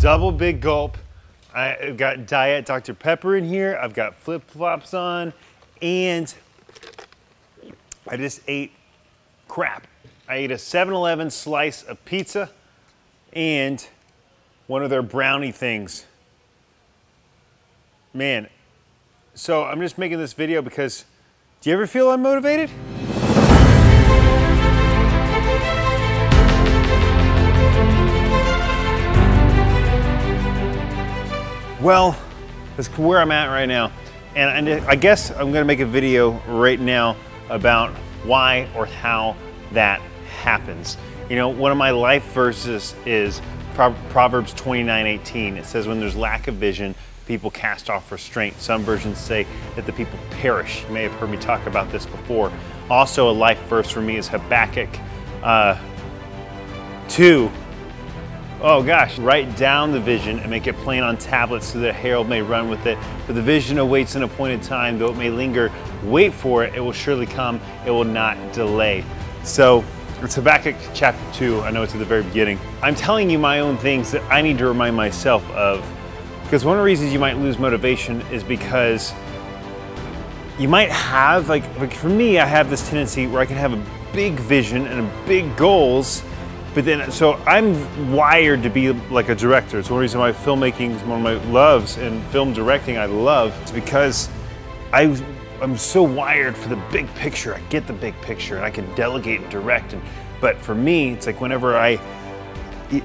double big gulp. I've got Diet Dr. Pepper in here. I've got flip flops on, and I just ate crap. I ate a 7 Eleven slice of pizza and one of their brownie things. Man, so I'm just making this video because do you ever feel unmotivated? Well, that's where I'm at right now. And I guess I'm gonna make a video right now about why or how that happens. You know, one of my life verses is Proverbs 29:18. It says, "When there's lack of vision, people cast off restraint." Some versions say that the people perish. You may have heard me talk about this before. Also, a life verse for me is Habakkuk uh, 2. Oh gosh, write down the vision and make it plain on tablets so that herald may run with it. For the vision awaits an appointed time, though it may linger, wait for it, it will surely come, it will not delay. So it's Habakkuk chapter 2. I know it's at the very beginning. I'm telling you my own things that I need to remind myself of. Because one of the reasons you might lose motivation is because you might have, like, like for me, I have this tendency where I can have a big vision and big goals, but then, so I'm wired to be like a director. It's one reason why filmmaking is one of my loves and film directing I love. It's because I I'm so wired for the big picture. I get the big picture and I can delegate and direct. And, but for me, it's like whenever I,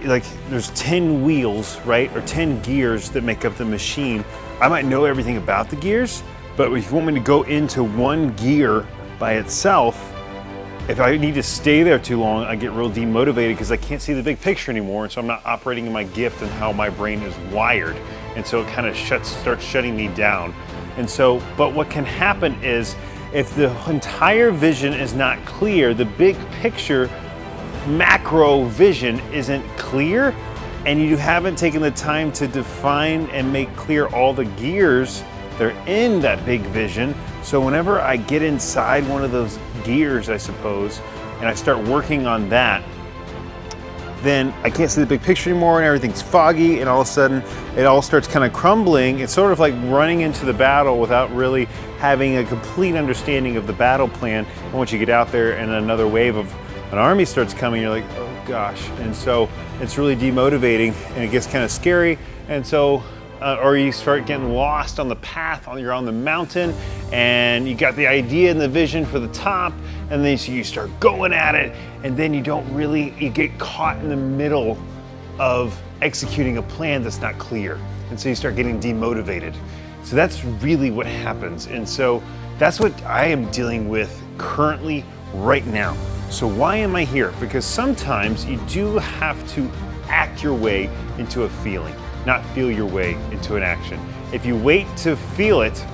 like there's 10 wheels, right? Or 10 gears that make up the machine. I might know everything about the gears, but if you want me to go into one gear by itself, if I need to stay there too long, I get real demotivated because I can't see the big picture anymore. And so I'm not operating in my gift and how my brain is wired. And so it kind of shuts, starts shutting me down. And so, but what can happen is if the entire vision is not clear, the big picture macro vision isn't clear, and you haven't taken the time to define and make clear all the gears that are in that big vision. So whenever I get inside one of those gears, I suppose, and I start working on that, then I can't see the big picture anymore and everything's foggy and all of a sudden it all starts kind of crumbling. It's sort of like running into the battle without really having a complete understanding of the battle plan. And once you get out there and another wave of an army starts coming, you're like, oh gosh. And so it's really demotivating and it gets kind of scary. And so uh, or you start getting lost on the path, you're on the mountain, and you got the idea and the vision for the top, and then you start going at it, and then you don't really, you get caught in the middle of executing a plan that's not clear. And so you start getting demotivated. So that's really what happens. And so that's what I am dealing with currently right now. So why am I here? Because sometimes you do have to act your way into a feeling not feel your way into an action. If you wait to feel it,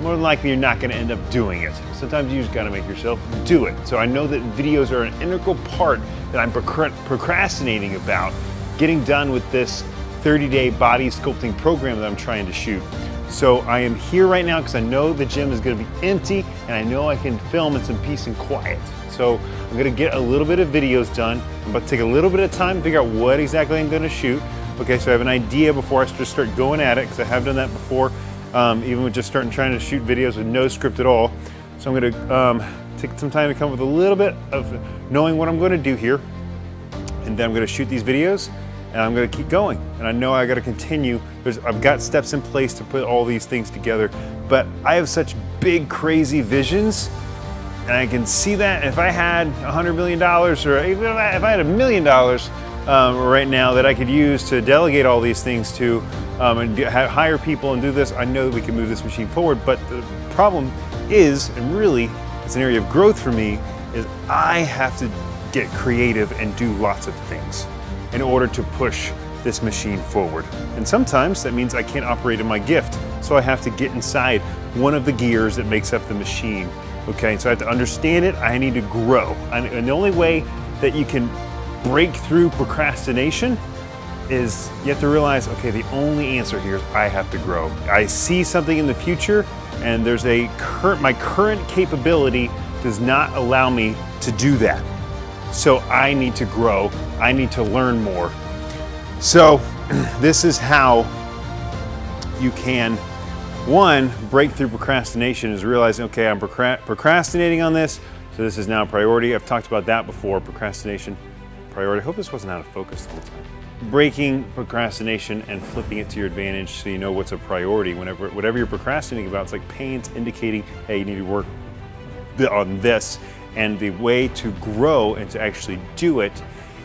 more than likely you're not gonna end up doing it. Sometimes you just gotta make yourself do it. So I know that videos are an integral part that I'm procrastinating about getting done with this 30 day body sculpting program that I'm trying to shoot. So I am here right now because I know the gym is gonna be empty and I know I can film in some peace and quiet. So I'm gonna get a little bit of videos done. I'm about to take a little bit of time to figure out what exactly I'm gonna shoot. Okay, so I have an idea before I just start going at it, because I have done that before, um, even with just starting trying to shoot videos with no script at all. So I'm gonna um, take some time to come up with a little bit of knowing what I'm gonna do here, and then I'm gonna shoot these videos, and I'm gonna keep going. And I know I gotta continue. There's, I've got steps in place to put all these things together, but I have such big, crazy visions, and I can see that if I had a $100 million, or even if I had a million dollars, um, right now that I could use to delegate all these things to um, and hire people and do this, I know that we can move this machine forward. But the problem is, and really it's an area of growth for me, is I have to get creative and do lots of things in order to push this machine forward. And sometimes that means I can't operate in my gift. So I have to get inside one of the gears that makes up the machine. Okay, so I have to understand it, I need to grow. And the only way that you can break through procrastination is you have to realize, okay, the only answer here is I have to grow. I see something in the future and there's a current, my current capability does not allow me to do that. So I need to grow. I need to learn more. So this is how you can one break through procrastination is realizing okay i'm procrastinating on this so this is now a priority i've talked about that before procrastination priority. I hope this wasn't out of focus the whole time. Breaking procrastination and flipping it to your advantage so you know what's a priority. Whenever whatever you're procrastinating about it's like pains indicating hey you need to work on this. And the way to grow and to actually do it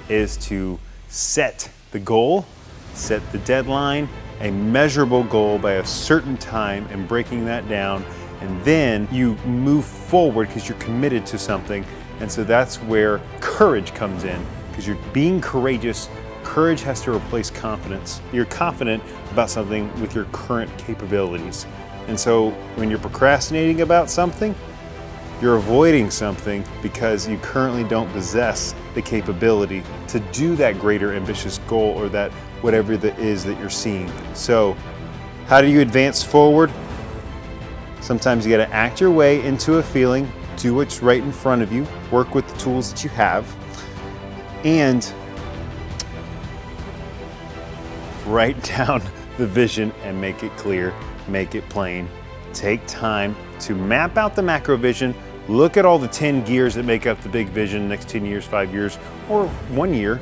is to set the goal set the deadline a measurable goal by a certain time and breaking that down. And then you move forward because you're committed to something. And so that's where courage comes in because you're being courageous courage has to replace confidence you're confident about something with your current capabilities and so when you're procrastinating about something you're avoiding something because you currently don't possess the capability to do that greater ambitious goal or that whatever that is that you're seeing. So, how do you advance forward? Sometimes you got to act your way into a feeling, do what's right in front of you, work with the tools that you have, and write down the vision and make it clear, make it plain. Take time to map out the macro vision, look at all the 10 gears that make up the big vision next 10 years, five years, or one year,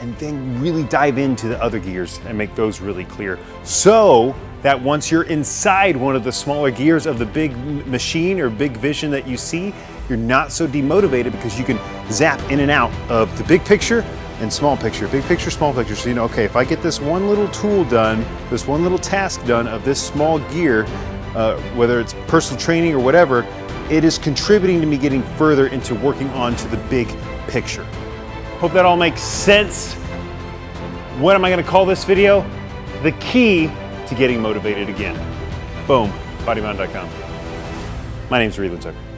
and then really dive into the other gears and make those really clear. So that once you're inside one of the smaller gears of the big machine or big vision that you see, you're not so demotivated because you can zap in and out of the big picture and small picture, big picture, small picture. So you know, okay, if I get this one little tool done, this one little task done of this small gear, uh, whether it's personal training or whatever, it is contributing to me getting further into working on to the big picture. Hope that all makes sense. What am I gonna call this video? The key to getting motivated again. Boom, bodymountain.com. My name's Reed Lindsay.